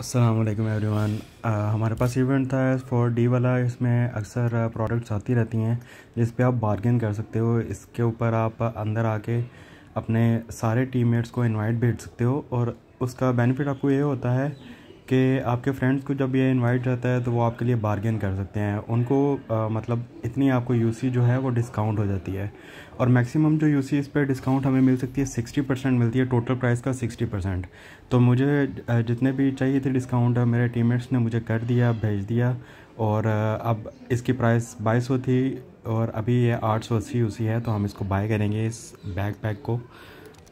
Aslam everyone हमारे पास event था फॉर डी वाला, इसमें अक्सर प्रोडक्ट्स आती रहती हैं जिस पर आप बारगेन कर सकते हो। इसके ऊपर आप अंदर आके अपने सारे टीममेट्स को इनवाइट भेज सकते हो, और उसका बेनिफिट आपको ये होता है कि आपके फ्रेंड्स को जब ये इनवाइट रहता है तो वो आपके लिए बार्गेन कर सकते हैं। उनको आ, मतलब इतनी आपको यूसी जो है वो डिस्काउंट हो जाती है। और मैक्सिमम जो यूसी इस पर डिस्काउंट हमें मिल सकती है सिक्सटी परसेंट मिलती है। टोटल प्राइस का सिक्सटी परसेंट तो मुझे जितने भी चाहिए थे डिस्काउंट मेरे टीममेट्स ने मुझे कर दिया भेज दिया। और अब इसकी प्राइस बाईस सौ थी और अभी ये आठ सौ अस्सी है तो हम इसको बाय करेंगे इस बैग को।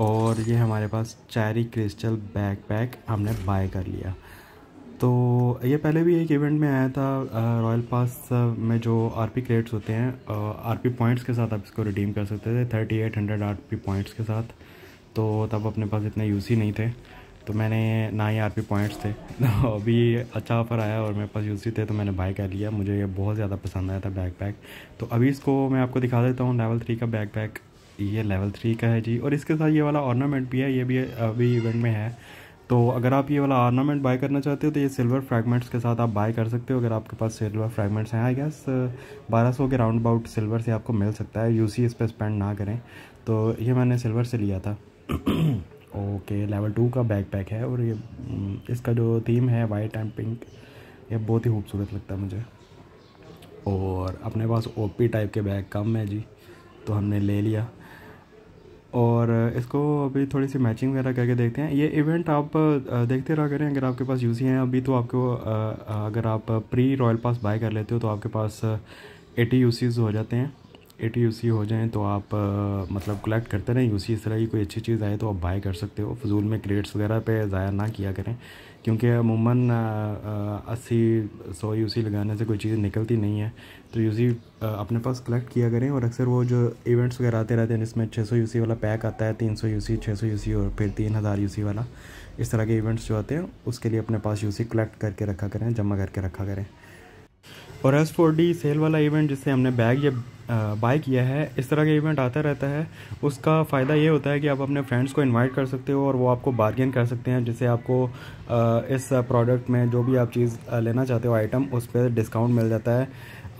और ये हमारे पास चैरी क्रिस्टल बैग हमने बाय कर लिया। तो ये पहले भी एक इवेंट में आया था रॉयल पास में जो आर पी क्रेड्स होते हैं आर पी पॉइंट्स के साथ आप इसको रिडीम कर सकते थे thirty eight hundred R P points के साथ। तो तब अपने पास इतने यूज़ ही नहीं थे। तो मैंने ना ही आर पी पॉइंट्स थे। तो अभी अच्छा ऑफ़र आया और मेरे पास यूज़ ही थे तो मैंने बाय कर लिया। मुझे ये बहुत ज़्यादा पसंद आया था बैग पैक तो अभी इसको मैं आपको दिखा देता हूँ लेवल थ्री का बैग पैक ये लेवल थ्री का है जी। और इसके साथ ये वाला ऑर्नामेंट भी है, ये भी अभी इवेंट में है। तो अगर आप ये वाला आर्नामेंट बाय करना चाहते हो तो ये सिल्वर फ्रैगमेंट्स के साथ आप बाय कर सकते हो। अगर आपके पास सिल्वर फ्रैगमेंट्स हैं आई गैस बारह सौ के राउंड अबाउट सिल्वर से आपको मिल सकता है। यूसी इस पर स्पेंड ना करें। तो ये मैंने सिल्वर से लिया था। ओके लेवल टू का बैग पैक है और ये mm, इसका जो थीम है वाइट एंड पिंक ये बहुत ही खूबसूरत लगता है मुझे। और अपने पास ओपी टाइप के बैग कम है जी तो हमने ले लिया। और इसको अभी थोड़ी सी मैचिंग वगैरह करके देखते हैं। ये इवेंट आप देखते रह करें। अगर आपके पास यूसी हैं अभी तो आपको अगर आप प्री रॉयल पास बाय कर लेते हो तो आपके पास एटी यूसीज़ हो जाते हैं। एटी यूसी हो जाएँ तो आप आ, मतलब कलेक्ट करते रहें। यूसी इस तरह की कोई अच्छी चीज़ आए तो आप बाय कर सकते हो। फजूल में क्रेड्स वगैरह पे ज़ाया ना किया करें क्योंकि अमूमन अस्सी सौ यूसी लगाने से कोई चीज़ निकलती नहीं है। तो यूसी अपने पास कलेक्ट किया करें और अक्सर वो जो इवेंट्स वगैरह आते रहते हैं जिसमें छः सौ यूसी वाला पैक आता है तीन सौ यूसी छः सौ यूसी और फिर तीन हज़ार यूसी वाला इस तरह के इवेंट्स जो आते हैं उसके लिए अपने पास यूसी कलेक्ट करके रखा करें जमा करके रखा करें। और एस फोर डी सेल वाला इवेंट जिससे हमने बैग या बाय किया है। इस तरह का इवेंट आता रहता है। उसका फ़ायदा ये होता है कि आप अपने फ्रेंड्स को इनवाइट कर सकते हो और वो आपको बार्गेन कर सकते हैं, जिससे आपको इस प्रोडक्ट में जो भी आप चीज़ लेना चाहते हो आइटम उस पर डिस्काउंट मिल जाता है।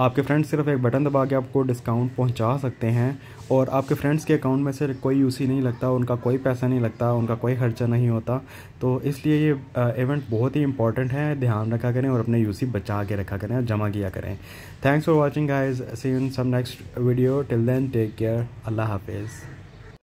आपके फ्रेंड्स सिर्फ़ एक बटन दबा के आपको डिस्काउंट पहुँचा सकते हैं और आपके फ्रेंड्स के अकाउंट में से कोई यूसी नहीं लगता, उनका कोई पैसा नहीं लगता, उनका कोई खर्चा नहीं होता। तो इसलिए ये इवेंट बहुत ही इंपॉर्टेंट है। ध्यान रखा करें और अपने यूसी बचा के रखा करें और जमा किया करें। Thanks for watching guys see in some next next video. Till then take care. Allah hafiz.